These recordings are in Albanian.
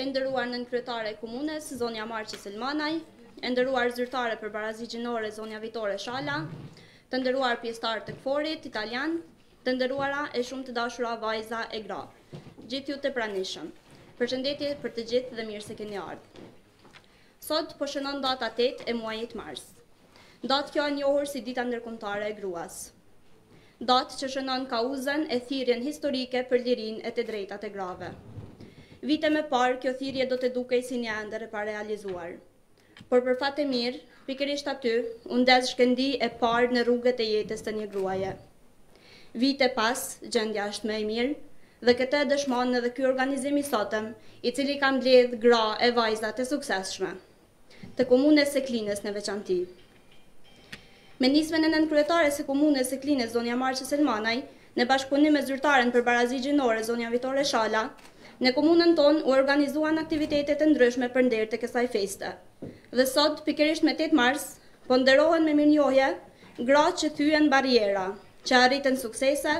e ndëruar nënkryetare e komunës, zonja Marqe Selmanaj, e ndëruar zyrtare për barazi gjinore, zonja Vitore Shala, të ndëruar pjesëtarë të KFOR-it italian, të ndëruara e shumë të dashura vajza e gra. Gjithë ju të pranishëm. Përshëndetje për të gjithë dhe mirë se keni ardhë. Sot po shënon data tetë e muajit mars. Datë kjo e njohur si Dita Ndërkombëtare e Gruas. Datë që shënon kauzën e thirrjen historike për lirinë e të drejtat e grave. Vite më parë kjo thirrje do të dukej si një ëndërr e parealizuar. Por për fat të mirë, pikërisht aty u ndez shkëndija e parë në rrugët e jetës të një gruaje. Vite pas, gjendja është më e mirë dhe këtë e dëshmon edhe ky organizim i sotëm, i cili ka mbledhë gra e vajza të suksesshme, të Komunës së Klinës në veçanti. Me nismën e nënkryetares së Komunës së Klinës, zonja Marqe Selmanaj, në bashkëpunim me zyrtaren për Barazi Gjinore, zonja Vitore Shala, në komunën tonë u organizuan aktivitete të ndryshme për nder të kësaj feste. Dhe sot, pikërisht më tetë mars, Po nderohen me mirënjohje gratë që thyen barriera, që arritën suksese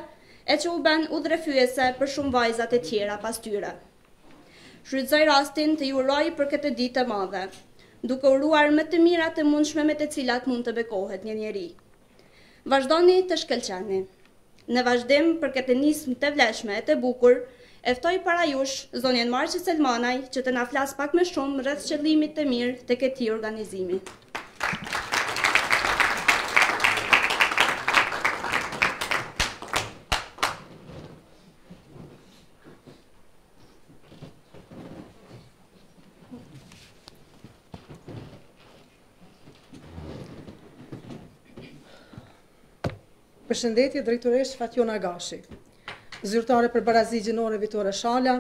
e që u bënë udhërrëfyese për shumë vajza të tjera pas tyre. Shfrytëzoj rastin të ju uroj për këtë ditë të madhe, duke uruar më të mirat të mundshme me të cilat mund të bekohet një njeri. Vazhdoni të shkëlqeni. Në vazhdim për këtë nismë të vlefshme e të bukur, e ftoj para jush zonjën Marqe Selmanaj që të na flasë pak më shumë rreth qëllimit të mirë të këtij organizimi. Përshëndetje drejtoreshë Fatjona Gashi, zyrtare për barazi gjinore Vitore Shala,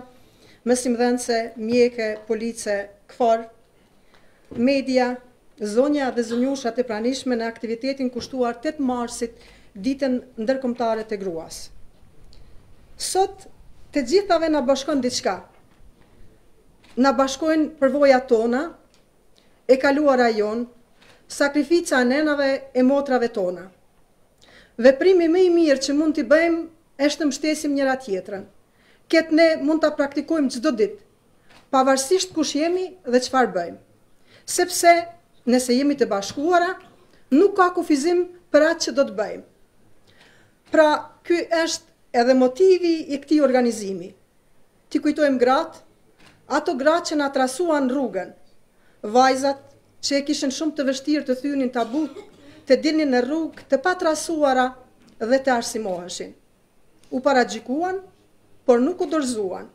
mësimdhënëse, mjeke, police, KFOR, media, zonja dhe zonjusha të pranishme në aktivitetin kushtuar 8 marsit ditën ndërkombëtare të gruas. Sot të gjithave na bashkon diçka. Na bashkojnë përvojat tona, e kaluara jonë, sakrifica e nënave e motrave tona. Veprimi më i mirë që mund t'i bëjmë është të mbështesim njëra-tjetrën. Këtë ne mund ta praktikojmë çdo ditë, pavarësisht kush jemi dhe çfarë bëjmë. Sepse nëse jemi të bashkuara, nuk ka kufizim për atë që do të bëjmë. Pra, ky është edhe motivi i këtij organizimi, t'i kujtojmë gratë, ato gratë që na trasuan rrugën, vajzat që e kishin shumë të vështirë të thynin tabutë, të dilnin në rrugë të patrasuara dhe të arsimoheshin. U paragjykuan, por nuk u dorëzuan.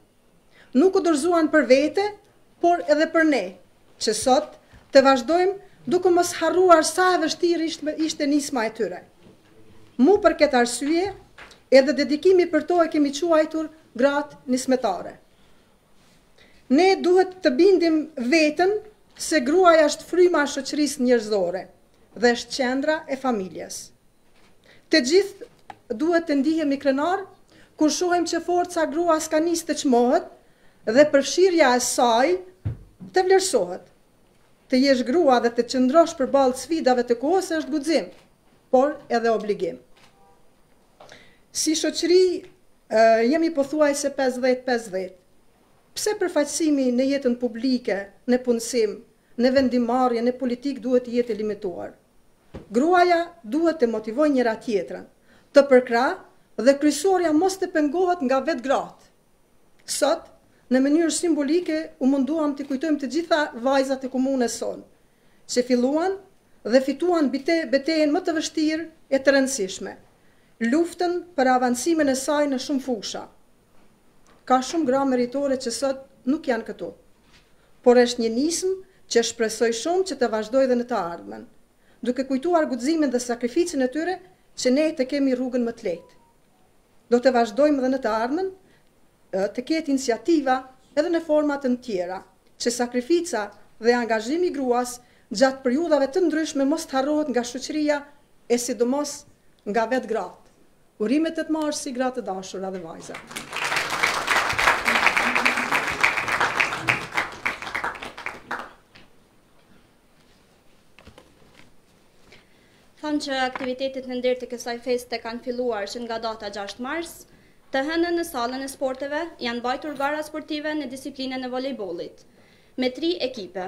Nuk u dorëzuan për vete, por edhe për ne, që sot të vazhdojmë duke mos harruar sa e vështirë ishte nisma e tyre. Mu për këtë arsye, edhe dedikimi për to e kemi quajtur gratë nismetare. Ne duhet të bindim veten se gruaja është fryma e shoqërisë njerëzore dhe është qendra e familjes. Të gjithë duhet të ndihemi krenarë kur shohim që forca e gruas ka nisë të çmohet dhe përfshirja e saj të vlerësohet. Të jesh grua dhe të qëndrosh përballë sfidave të kohës është guxim, por edhe obligim. Si shoqëri jemi pothuajse pesëdhjetë pesëdhjetë. Pse përfaqësimi në jetën publike, në punësim, në vendimmarrje, në politikë duhet të jetë i limituar? Gruaja duhet të motivojë njëra-tjetrën, të përkrahë dhe kryesorja mos të pengohet nga vetë gratë. Sot, në mënyrë simbolike u munduam të kujtojmë të gjitha vajzat e komunës sonë, që filluan dhe fituan betejën më të vështirë e të rëndësishme, luftën për avancimin e saj në shumë fusha. Ka shumë gra meritore që sot nuk janë këtu. Por është një nismë që shpresoj shumë që të vazhdojë edhe në të ardhmen, duke kujtuar guximin dhe sakrificën e tyre që ne të kemi rrugën më të lehtë. Do të vazhdojmë edhe në të ardhmen të ketë iniciativa edhe në forma të tjera, që sakrifica dhe angazhimi i gruas gjatë periudhave të ndryshme mos të harrohet nga shoqëria e sidomos nga vetë gratë. Urime tetë marsi gra të dashura dhe vajza. Thanë që aktivitetet në nder të kësaj feste kanë filluar që nga data 6 mars, të hënën në sallën e sporteve janë mbajtur gara sportive në disiplinën e volejbolit, me tri ekipe.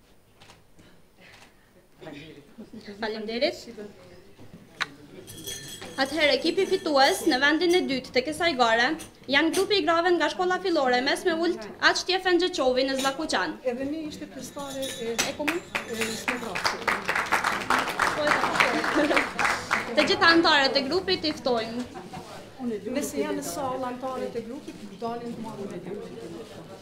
Faleminderit. Atëherë ekipi fitues në vendin e dytë të kësaj gare janë grupi i grave nga shkolla fillore e mesme e ulët Atë Shtjefën Gjeçovi në Zllakuqan. Edhe një ishte pjesëtare e e komë e Smevracit. Të gjitha anëtaret e grupit i ftojmë. Nëse janë në sallë anëtarët e grupit, dalin të marrin me grupin.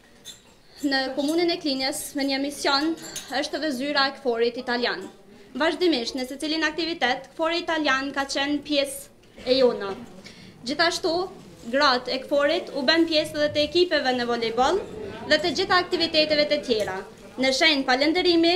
Në komunën e Klinës, me një mision, është edhe zyra e KFOR-it italian. Vazhdimisht, në secilin aktivitet, KFOR-i italian ka qenë pjesë e jona. Gjithashtu, gratë e KFOR-it u bënë pjesë dhe të ekipeve në volejbol dhe të gjitha aktiviteteve të tjera. Në shenjë falenderimi,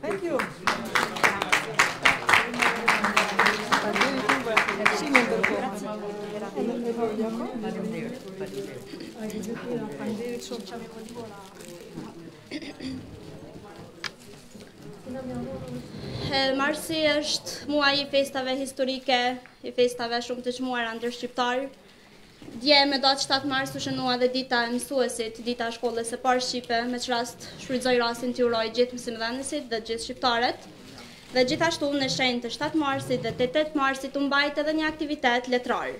Thank you. Marsi është muaj i festave historike, i festave shumë të çmuara ndër shqiptarë, Dje, me datë shtatë mars, u shënua dhe Dita e Mësuesit, Dita e Shkollës së Parë Shqipe, me ç'rast shfrytëzoj rastin t'i uroj gjithë mësimdhënësit dhe gjithë shqiptarët. Dhe gjithashtu, në shenjë të shtatë marsit dhe të tetë marsit u mbajt edhe një aktivitet letrar.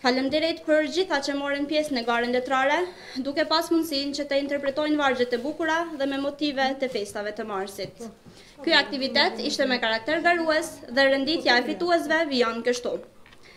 Faleminderit për gjitha që morën pjesë në garën letrare, duke pas mundësinë që të interpretojnë vargjet e bukura dhe me motive të festave të marsit. Ky aktivitet ishte me karakter garues dhe renditja e fituesve vijon kështu.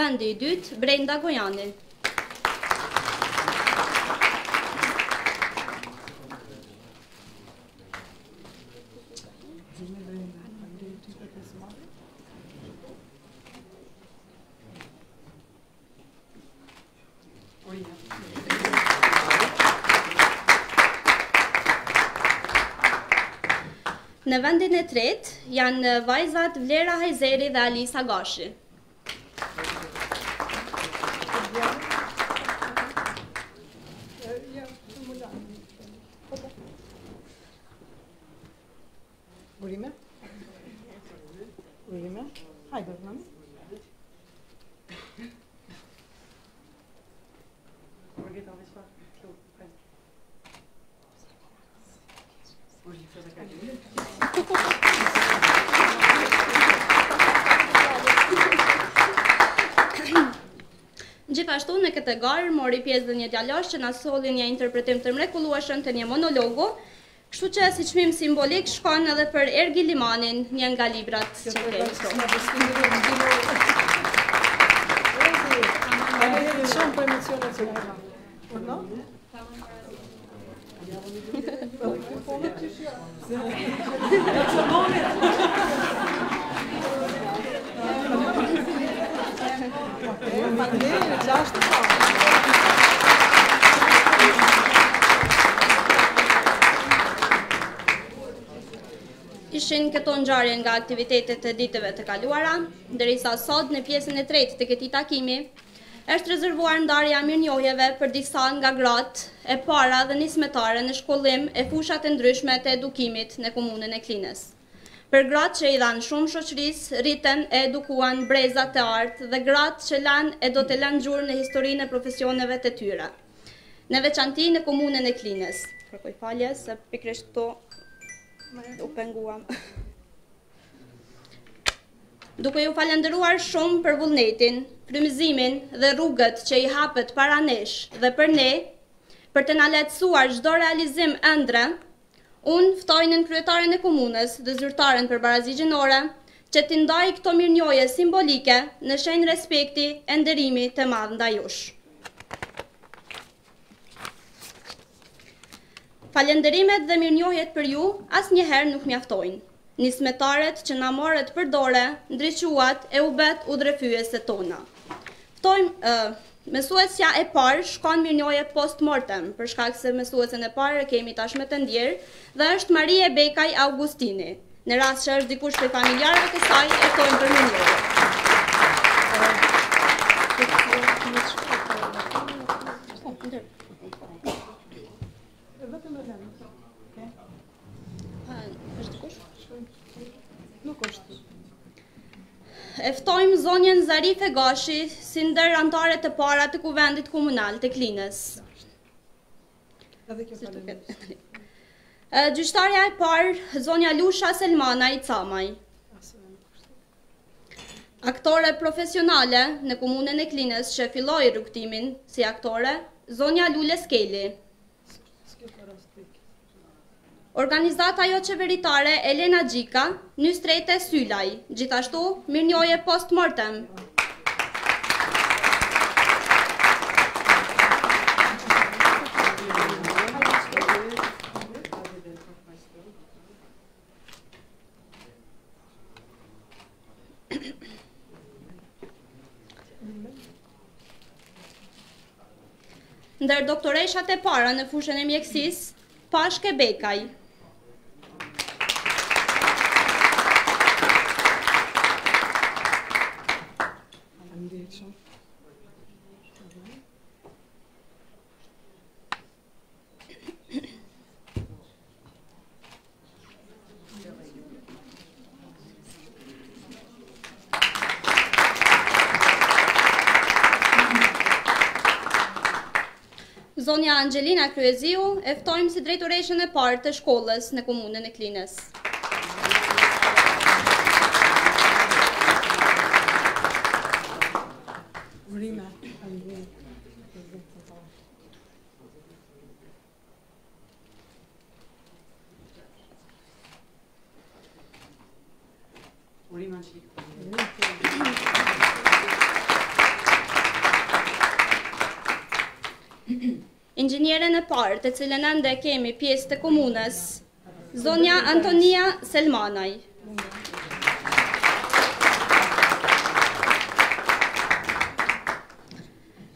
Vendi i dytë, Brenda Gojani. Në vendin e tretë janë vajzat Vlera Hajzeri dhe Alisa Gashi. Urime! Urime! Hajde, mami. Gjithashtu në këtë garë mori pjesë dhe një djalosh që na solli një interpretim të mrekullueshëm të një monologu Kështu që si çmim simbolik shkon edhe për Ergi Limanin, njëri nga librat që kemi këtu. Ishin këto ngjarje nga aktivitetet e ditëve të kaluara, derisa sot në pjesën e tretë të këtij takimi është rezervuar ndarja e mirënjohjeve për disa nga gratë e para dhe nismetare në shkollim e fushat e ndryshme të edukimit në komunën e Klinës. Për gratë që i dhanë shumë shoqërisë, rritën e edukuan breza të artë dhe gratë që lanë e do të lënë gjurmë në historinë e profesioneve të tyre. Në veçanti në komunën e Klinës. Kërkoj falje se pikërisht këtu u penguam. Duke ju falënderuar shumë për vullnetin, frymëzimin dhe rrugët që i hapët para nesh dhe për ne, për të na lehtësuar çdo realizim ëndrre, Unë ftoj nënkryetaren e komunës dhe zyrtaren për barazi gjinore që t'i ndajë këto mirënjohje simbolike në shenjë respekti e nderimi të madh ndaj jush. Falënderimet dhe mirënjohjet për ju asnjëherë nuk mjaftojnë. Nismetaret që na morët për dore, ndriçuat e u bëtë udhërrëfyese tona. Ftojmë, ë, mësuesja e parë shkon mirënjohje post mortem, për shkak se mësuesen e parë e kemi tashmë të ndjerë, dhe është Marie Bekaj Augustini. Në rast që është dikush prej familjarëve të saj, e ftojmë për mirënjohje. E ftojmë zonjën Zarife Gashi si ndër anëtaret e para të kuvendit komunal të Klinës. Gjyqtarja e parë, zonja Lusha Selmanaj Camaj. Aktore profesionale në komunën e Klinës që filloi rrugtimin si aktore, zonja Lule Skeli. Organizata joqeveritare Elena Gjika, Nysrete Sylaj, gjithashtu mirënjohje post mortem. Ndër doktoreshat e para në fushën e mjekësisë, Pashke Bekaj. Zonja Anxhelina Kryeziu, e ftojmë si drejtoreshën e parë të shkollës në komunën e Klinës. Inxhinieren e parë, të cilën ende e kemi pjesë të komunës, Zonja Antonia Selmanaj.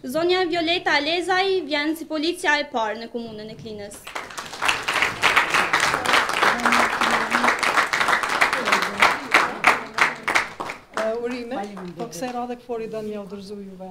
Zonja Violeta Alezaj vjen si policia e parë në komunën e Klinës. Urime, po kësaj radhe dëshiroj t'jua dorëzoj juve.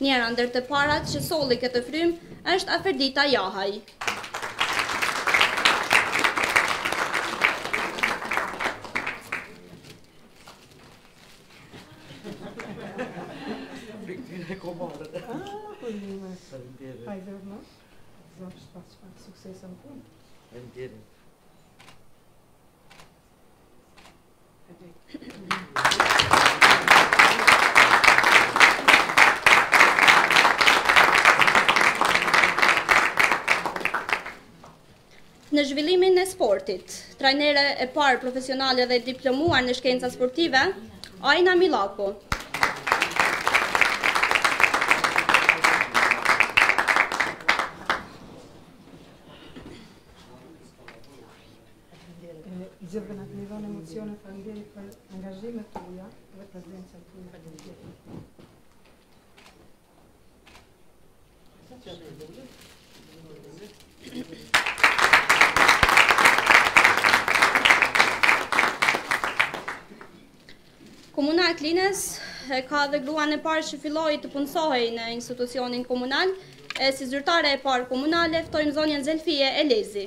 Njëra ndër të parat që solli këtë frymë është Afërdita Jahaj. Në zhvillimin e sportit, trajnere e parë profesionale dhe e diplomuar në shkenca sportive, Aina Milaku. Faleminderit. Gjithëve na keni dhënë emocione, faleminderit për angazhimet tuaja dhe prezencën tuaj. Faleminderit. Sa të jeni vëllezër? Komuna e Klinës ka dhe gruan e parë që filloi të punësohej në institucionin komunal, e si zyrtare e parë komunale ftojmë zonjën Zelfie Elezi.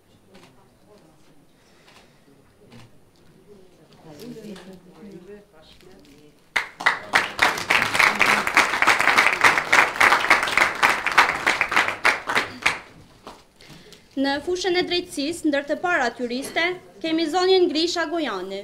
Në fushën e drejtësisë, ndër të parat juriste, kemi zonjën Grisha Gojani.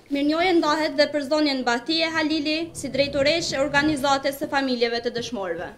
Mirënjohje ndahet dhe për zonjën Bahtije Halili si drejtoreshë e Organizatës së Familjeve të Dëshmorëve.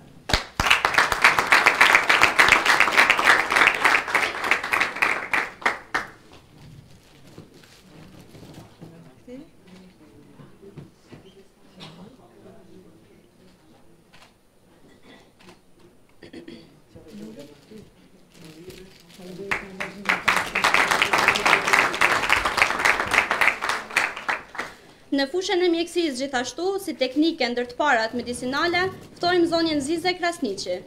Në fushën e mjekësisë gjithashtu, si teknike ndër të parat medicinale, ftojmë zonjën Zize Krasniqi.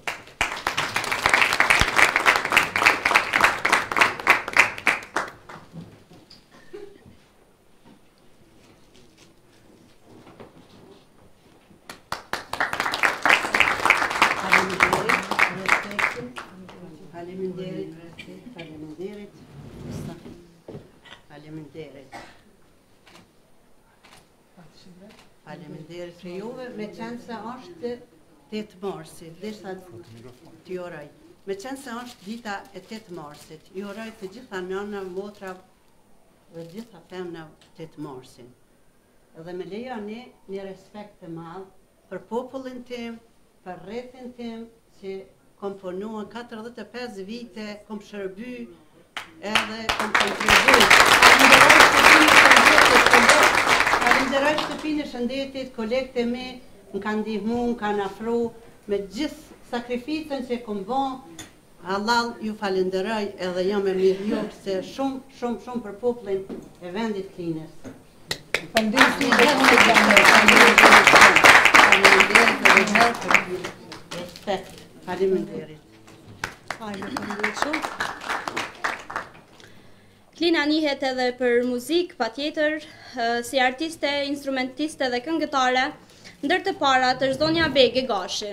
8 marsit, dhe ju uroj. Me qenë se është dita e 8 marsit, ju uroj të gjitha nëna, motra, dhe gjitha femna tetë marsin dhe me lejoni një respekt të madh për popullin tim për rrethin tim që kom punuar 45 vite kom shërby Falenderoj shtëpinë e shëndetit, kolegët e mi më kanë ndihmu, më kanë afru me gjithë sakrificën që kom bon Hallall ju falenderoj edhe ja u mirë ju se shum shum shum për popullin e vendit t'Klinës. Faleminderit. Klina njihet edhe për muzikë, patjetër, si artiste, instrumentiste dhe këngëtare, ndër të parat është zonja Bege Gashi.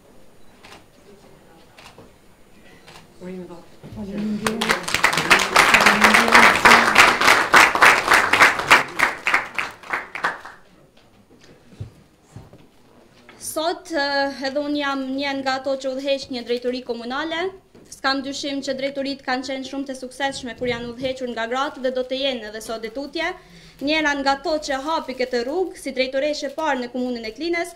Sot eh, edhe unë jam një nga ato që udhëheq një drejtori komunale. S'kam dyshim që drejtoritë kanë qenë shumë të suksesshme kur janë udhëhequr nga gratë dhe do të jenë edhe sot e tutje. Njëra nga ato që hapi këtë rrugë si drejtoreshe e parë në komunën e Klinës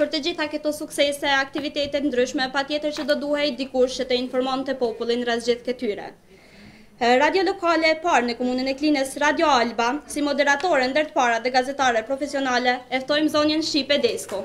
Për të gjitha këto suksese e aktivitete të ndryshme, patjetër që do duhej dikush që të informonte popullin rreth gjithë këtyre. Radio lokale e parë në komunën e Klinës, Radio Alba, si moderatore ndër të parat dhe gazetare profesionale, e ftojmë zonjën Shqipe Desku.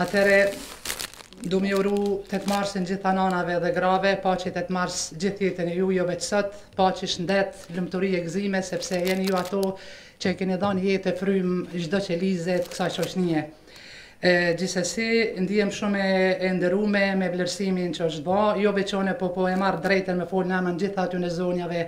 Atëherë du m'i uru tetë Marsin gjitha nanave dhe grave, paçi tetë mars gjithë jetën e juj, jo veç sot, paçi shëndet, lumturi e gëzime sepse jeni ju ato që i keni dhanë jetë e frymë çdo qelize të kësaj shoqnie. Gjithsesi, ndihem shumë e nderume me vlerësimin që është ba, jo veç une po po e marr të drejtën me folë në emën gjitha atyne zonjave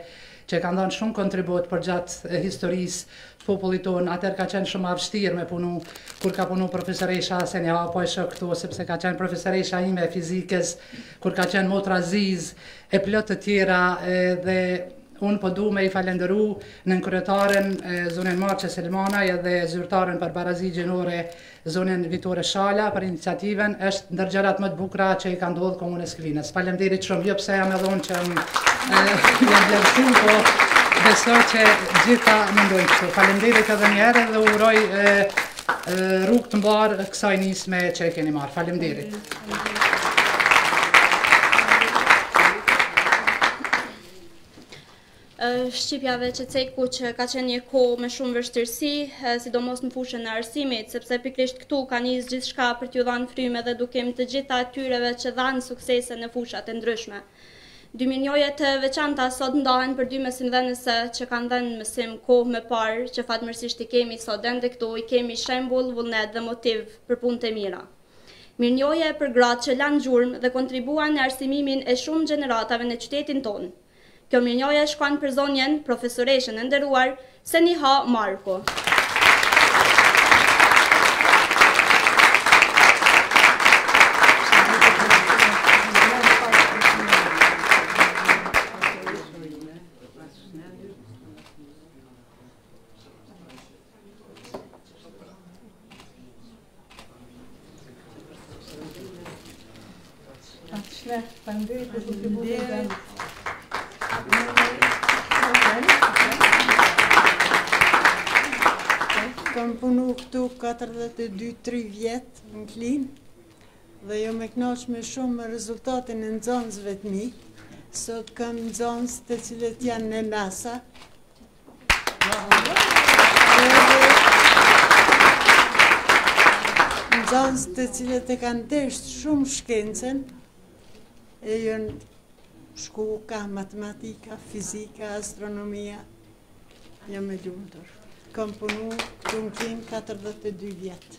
që kanë dhanë shumë kontribut përgjatë historisë Popullit tonë atëherë ka qenë shumë ma vështirë me punu kur ka punu profesoresha Seniha po e shoh këtu sepse ka qenë profesoresha ime e fizikës kur ka qenë motra Azize e plot të tjera edhe unë po du me i falenderu nënkryetaren zonjën Marqe Selmanaj edhe zyrtaren për barazi gjinore Zonjën Vitore Shala për iniciativën është ndër gjërat më të bukura që i ka ndodh komunës së Klinës. Faleminderit shumë, jo pse jam edhe unë që jam vlerësu, po besoj që gjitha mendojnë kështu. Faleminderit edhe një herë dhe uroj rrugë të mbarë kësaj nisme që e keni marrë. Faleminderit. Shqipja veç e ceku që ka qenë një kohë me shumë vështirësi, sidomos në fushën e arsimit, sepse pikërisht këtu ka nisë gjithçka për t'ju dhanë frymë dhe edukim të gjitha atyreve që dhanë suksese në fushat e ndryshme. Dy mirënjohje të veçanta sot ndahen për dy mësimdhënëse që kanë dhënë mësim kohë me parë, që fatmirësisht i kemi sot ende këtu, i kemi shembull, vullnet dhe motiv për punë të mira. Mirënjohje për gratë që lanë gjurmë dhe kontribuan në arsimimin e shumë gjeneratave në qytetin tonë. Kjo mirënjohje shkon për zonjën, profesoreshën e nderuar, Seniha Marku. Kam punu këtu 42-3 vjet në Klinë dhe jom e knaqun shumë me rezultatin e nxansve të mi. Sot kam nxans të cilët janë në NASA, Nxans të cilët e kanë dasht shumë shkencën, e janë shkollu ka, matematika, fizika, astronomia, jam e lumtur. Kam punu këtu në Klinë 42 vjet.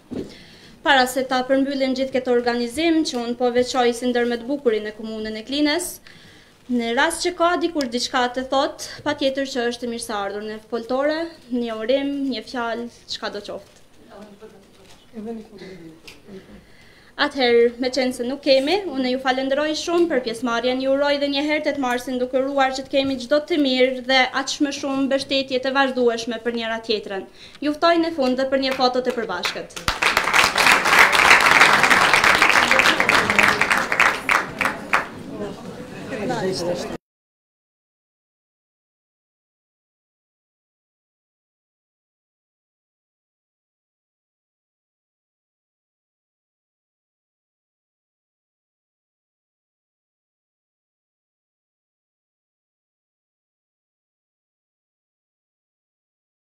Para se ta përmbyllim gjithë këtë organizim, që unë po veçoj si ndër më të bukurin në komunën e Klinës, në rast që ka dikush diçka të thotë, patjetër që është e mirëseardhur në foltore, një urim, një fjalë, çkado qoftë. Atëherë, meqenëse nuk kemi, unë ju falenderoj shumë për pjesëmarrjen, ju uroj dhe një herë tetë marsin duke uruar që të kemi çdo të mirë dhe aq më shumë mbështetje të vazhdueshme për njëra-tjetrën. Ju ftoj në fund dhe për një foto të përbashkët.